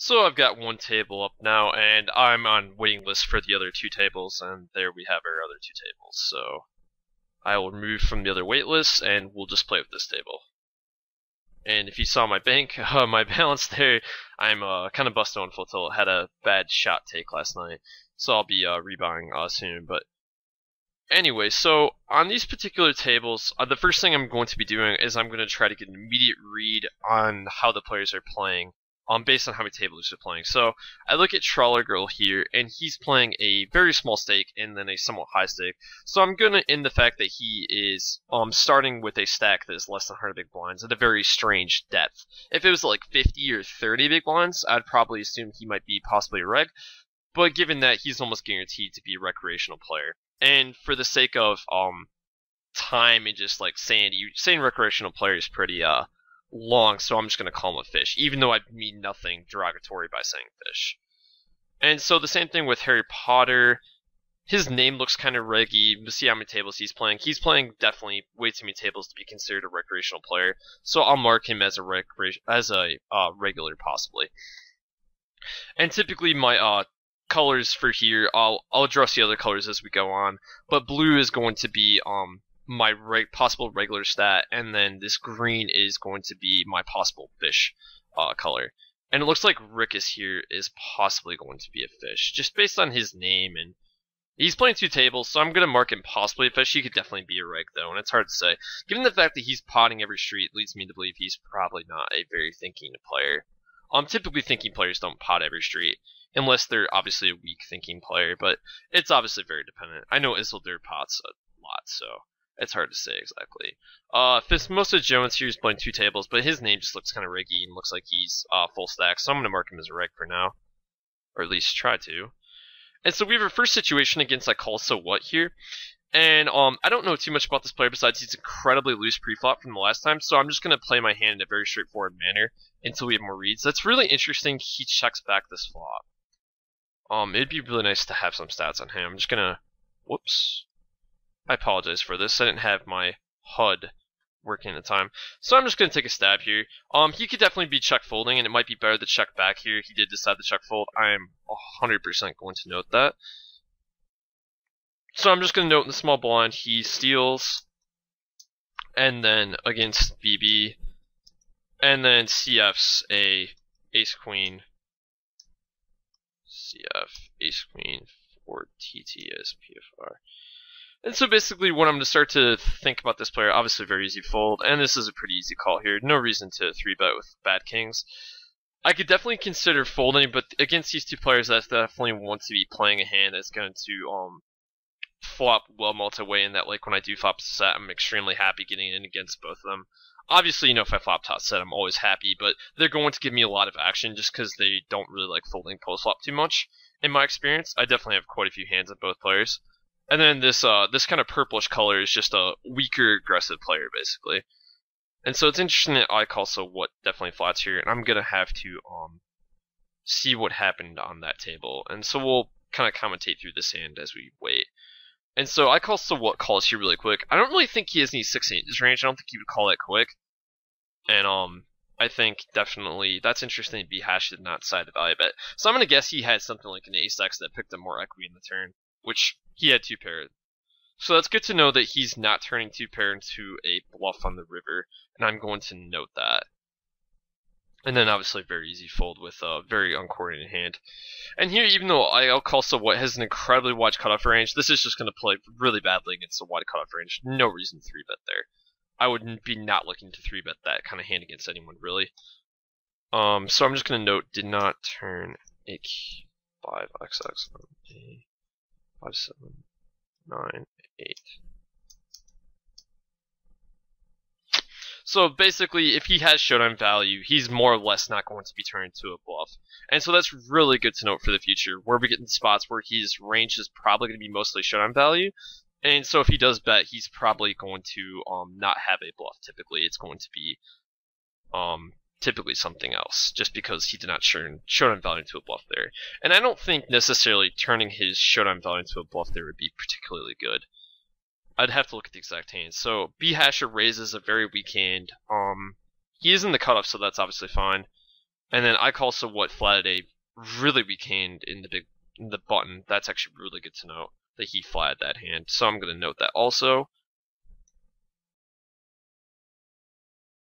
So I've got one table up now, and I'm on waiting list for the other two tables, and there we have our other two tables. So I will remove from the other wait list, and we'll just play with this table. And if you saw my bank, uh, my balance there, I'm uh, kind of busted on full tilt. Had a bad shot take last night, so I'll be uh, rebuying uh, soon. But anyway, so on these particular tables, uh, the first thing I'm going to be doing is I'm going to try to get an immediate read on how the players are playing um, based on how many tables are playing. So I look at Trawler Girl here, and he's playing a very small stake and then a somewhat high stake. So I'm gonna end the fact that he is um starting with a stack that is less than 100 big blinds at a very strange depth. If it was like 50 or 30 big blinds, I'd probably assume he might be possibly a reg. But given that he's almost guaranteed to be a recreational player, and for the sake of um time and just like saying saying recreational player is pretty uh long, so I'm just going to call him a fish, even though I mean nothing derogatory by saying fish. And so the same thing with Harry Potter. His name looks kind of reggy. We'll see how many tables he's playing. He's playing definitely way too many tables to be considered a recreational player. So I'll mark him as a as a uh, regular possibly. And typically my uh, colors for here, I'll I'll address the other colors as we go on. But blue is going to be um my right possible regular stat, and then this green is going to be my possible fish uh, color. And it looks like Rickus here is possibly going to be a fish, just based on his name and he's playing two tables, so I'm gonna mark him possibly a fish. He could definitely be a reg though, and it's hard to say. Given the fact that he's potting every street, leads me to believe he's probably not a very thinking player. Um, typically thinking players don't pot every street, unless they're obviously a weak thinking player, but it's obviously very dependent. I know Isildur pots a lot, so it's hard to say exactly. Uh, Fismosa Jones here is playing two tables, but his name just looks kind of riggy and looks like he's uh, full stack, so I'm going to mark him as a reg for now. Or at least try to. And so we have our first situation against like Call So What here. And um, I don't know too much about this player besides he's incredibly loose pre-flop from the last time, so I'm just going to play my hand in a very straightforward manner until we have more reads. That's really interesting. He checks back this flop. Um, it'd be really nice to have some stats on him. I'm just going to... Whoops. I apologize for this. I didn't have my HUD working at the time. So I'm just going to take a stab here. Um, he could definitely be check folding, and it might be better to check back here. He did decide to check fold. I am 100% going to note that. So I'm just going to note in the small blind, he steals, and then against BB, and then CF's a ace queen, CF, ace queen, for TTS PFR. And so basically when I'm going to start to think about this player, obviously very easy fold, and this is a pretty easy call here. No reason to 3-bet with bad kings. I could definitely consider folding, but against these two players, I definitely want to be playing a hand that's going to um flop well multi-way, and that like when I do flop set, I'm extremely happy getting in against both of them. Obviously, you know, if I flop top set, I'm always happy, but they're going to give me a lot of action just because they don't really like folding post flop too much. In my experience, I definitely have quite a few hands of both players. And then this uh this kind of purplish color is just a weaker aggressive player basically. And so it's interesting that I call so what definitely flats here, and I'm gonna have to um see what happened on that table. And so we'll kind of commentate through this hand as we wait. And so I call so what calls here really quick. I don't really think he has any six inches range. I don't think he would call that quick. And um I think definitely that's interesting to be hashed and not side value bet. So I'm gonna guess he had something like an ace X that picked up more equity in the turn, which he had two pair. So that's good to know that he's not turning two pair into a bluff on the river, and I'm going to note that. And then obviously very easy fold with a very uncoordinated hand. And here, even though I'll call so what has an incredibly wide cutoff range, this is just going to play really badly against a wide cutoff range. No reason to 3-bet there. I would be not looking to 3-bet that kind of hand against anyone, really. Um, so I'm just going to note, did not turn a 5xx on a five, seven, nine, eight. So basically, if he has showdown value, he's more or less not going to be turned into a bluff. And so that's really good to note for the future, where we get in spots where his range is probably going to be mostly showdown value. And so if he does bet, he's probably going to um, not have a bluff typically. It's going to be um, typically something else, just because he did not turn showdown value into a bluff there. And I don't think necessarily turning his showdown value into a bluff there would be particularly good. I'd have to look at the exact hand. So B Hasher raises a very weak hand. Um, he is in the cutoff, so that's obviously fine. And then I call also what flatted a really weak hand in the big in the button. That's actually really good to know that he flatted that hand. So I'm gonna note that also.